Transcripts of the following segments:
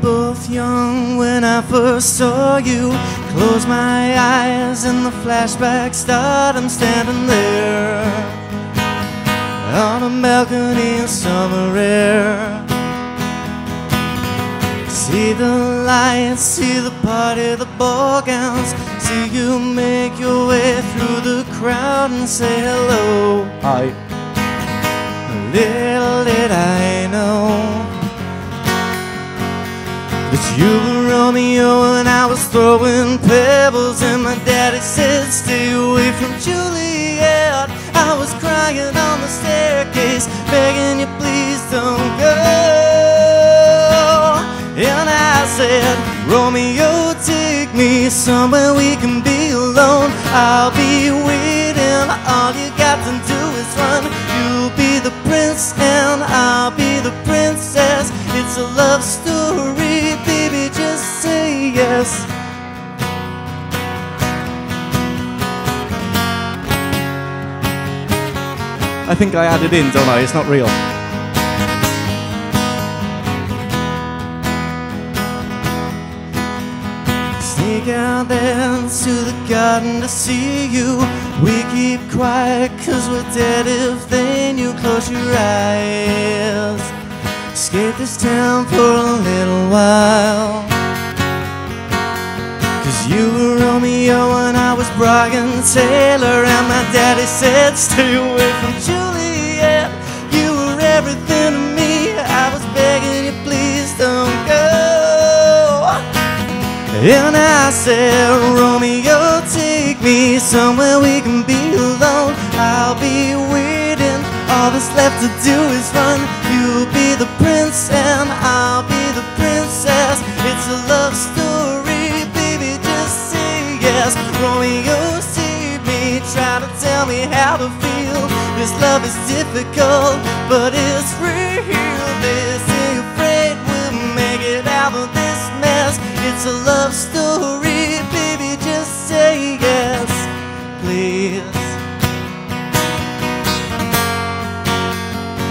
Both young when I first saw you. Close my eyes and the flashback start. I'm standing there on a balcony in summer air. See the lights, see the party, the ball gowns. See you make your way through the crowd and say hello. Hi. Little did I you were Romeo and I was throwing pebbles, and my daddy said, Stay away from Juliet. I was crying on the staircase, begging you, please don't go. And I said, Romeo, take me somewhere we can be alone. I'll be waiting, all you got to do is run. Yes. I think I added in, don't I? It's not real. Sneak out there to the garden to see you. We keep quiet cause we're dead if they knew. Close your eyes. Escape this town for a little while. You were Romeo and I was Brian Taylor. And my daddy said, Stay away from Juliet. You were everything to me. I was begging you, please don't go. And I said, Romeo, take me somewhere we can be alone. I'll be waiting. All that's left to do is run. You'll be the prince and I'll be save me. Try to tell me how to feel. This love is difficult, but it's real. This afraid we'll make it out of this mess. It's a love story, baby. Just say yes, please.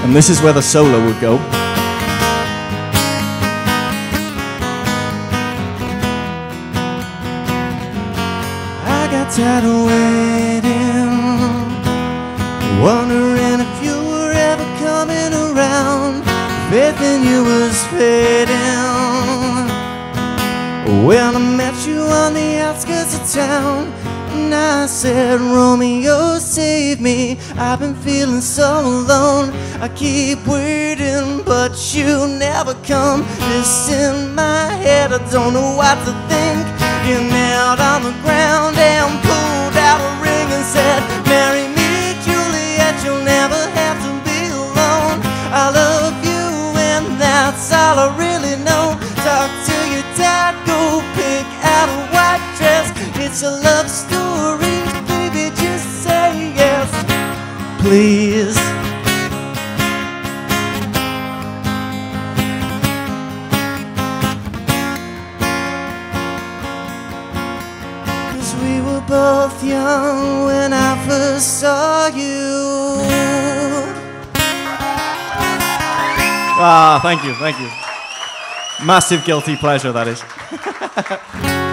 And this is where the solo would go. Tired of waiting, wondering if you were ever coming around. Faith in you was fading. When I met you on the outskirts of town, and I said, Romeo, save me. I've been feeling so alone. I keep waiting, but you never come. This in my head, I don't know what to think. You knelt on the ground It's a love story, baby, just say yes, please. Cause we were both young when I first saw you. Ah, thank you, thank you. Massive guilty pleasure, that is.